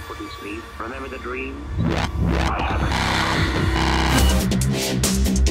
ago when you couldn't sleep? Remember the dream? I haven't.